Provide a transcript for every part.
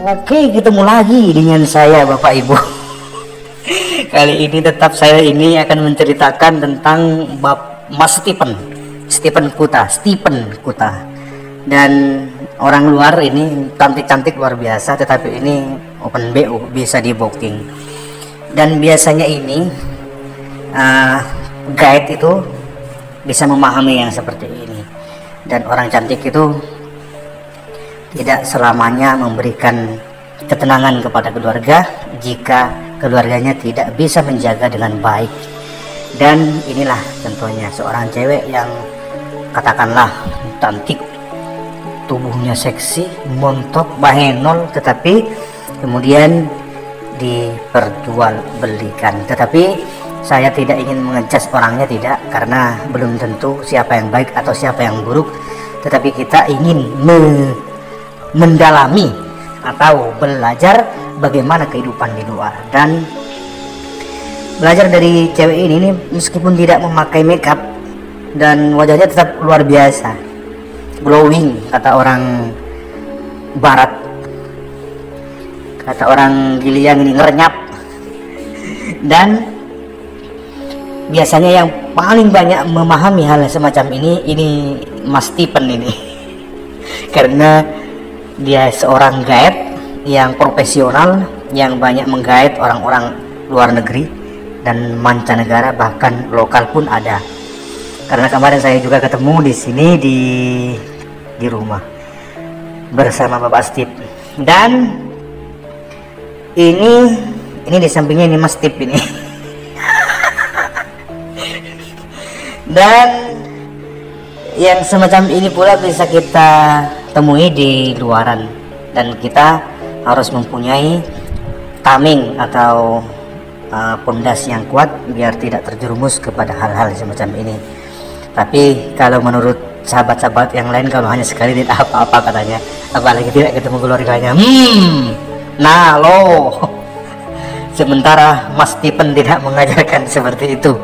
Oke, ketemu lagi dengan saya Bapak Ibu. Kali ini tetap saya ini akan menceritakan tentang Bap Mas Stephen, Stephen Kuta, Stephen Kuta. Dan orang luar ini cantik-cantik luar biasa, tetapi ini open BO bisa di booking. Dan biasanya ini uh, guide itu bisa memahami yang seperti ini. Dan orang cantik itu tidak selamanya memberikan ketenangan kepada keluarga jika keluarganya tidak bisa menjaga dengan baik. Dan inilah contohnya seorang cewek yang katakanlah cantik tubuhnya seksi montok bahenol tetapi kemudian diperjualbelikan. Tetapi saya tidak ingin mengecas orangnya tidak karena belum tentu siapa yang baik atau siapa yang buruk. Tetapi kita ingin me mendalami atau belajar bagaimana kehidupan di luar. Dan belajar dari cewek ini, ini meskipun tidak memakai makeup dan wajahnya tetap luar biasa. Glowing kata orang barat. Kata orang Giliang ini ngerenyap. Dan biasanya yang paling banyak memahami hal semacam ini ini Mas Stephen ini. Karena dia seorang guide yang profesional yang banyak menggait orang-orang luar negeri dan mancanegara bahkan lokal pun ada. Karena kemarin saya juga ketemu di sini di di rumah bersama Bapak Steve. Dan ini ini di sampingnya ini Mas Steve ini. Dan yang semacam ini pula bisa kita temui di luaran. Dan kita harus mempunyai taming atau uh, pondas yang kuat biar tidak terjerumus kepada hal-hal semacam ini. Tapi kalau menurut sahabat-sahabat yang lain kalau hanya sekali tidak apa-apa katanya apalagi tidak ketemu keluarganya hmm nah lo sementara Mas Stephen tidak mengajarkan seperti itu.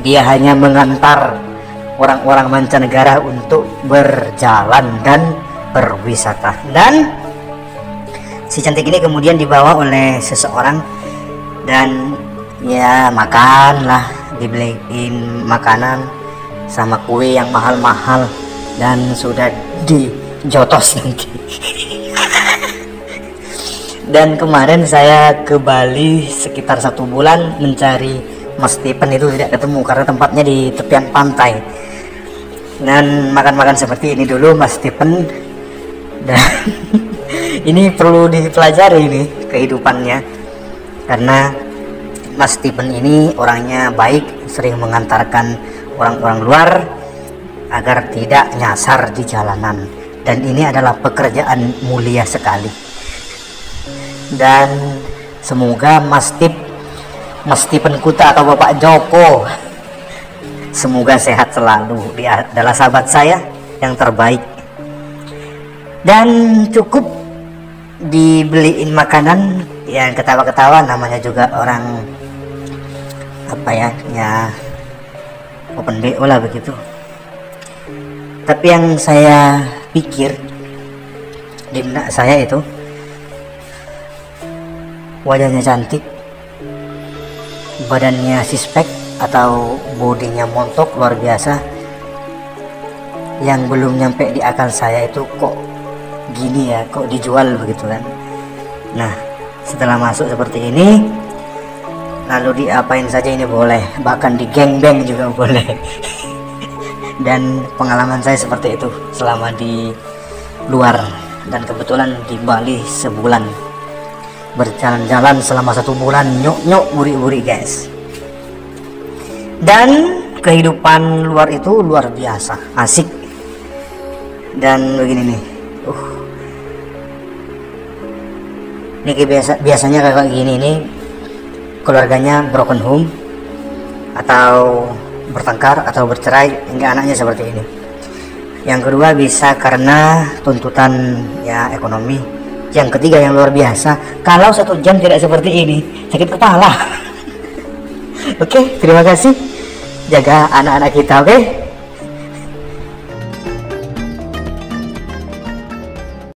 Dia hanya mengantar orang-orang mancanegara untuk berjalan dan berwisata dan si cantik ini kemudian dibawa oleh seseorang dan ya makan lah dibeliin makanan sama kue yang mahal-mahal dan sudah dijotos nanti. Dan kemarin saya ke Bali sekitar satu bulan mencari Mas Stephen itu tidak ketemu karena tempatnya di tepian pantai. Dan makan-makan seperti ini dulu Mas Stephen dan ini perlu dipelajari ini kehidupannya. Karena Mas Stephen ini orangnya baik sering mengantarkan orang-orang luar agar tidak nyasar di jalanan. Dan ini adalah pekerjaan mulia sekali. Dan semoga Mas Tip Mas Stephen Kuta atau Bapak Joko semoga sehat selalu dia adalah sahabat saya yang terbaik dan cukup dibeliin makanan yang ketawa-ketawa namanya juga orang apa ya ya open BO lah begitu. Tapi yang saya pikir di benak saya itu wajahnya cantik badannya sispek atau bodinya montok luar biasa yang belum nyampe di akal saya itu kok gini ya kok dijual begitu kan? Nah setelah masuk seperti ini lalu diapain saja ini boleh bahkan di geng juga boleh. Dan pengalaman saya seperti itu selama di luar dan kebetulan di Bali sebulan. Berjalan-jalan selama satu bulan nyok nyok buri-buri guys. Dan kehidupan luar itu luar biasa asik. Dan begini nih uh ini biasa biasanya kayak gini ini keluarganya broken home atau bertengkar atau bercerai hingga anaknya seperti ini. Yang kedua bisa karena tuntutan ya ekonomi. Yang ketiga yang luar biasa kalau satu jam tidak seperti ini sakit kepala. Oke terima kasih. Jaga anak-anak kita oke